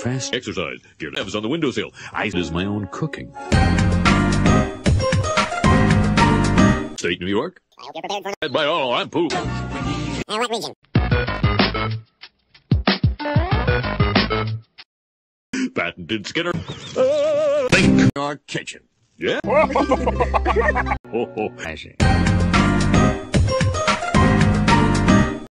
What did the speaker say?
fast Exercise. Gear is on the windowsill. I is my own cooking. State New York. I hope you're prepared for And by all, I'm poop. uh, what region? Patented Skinner. Think your kitchen. Yeah. oh, oh. I see.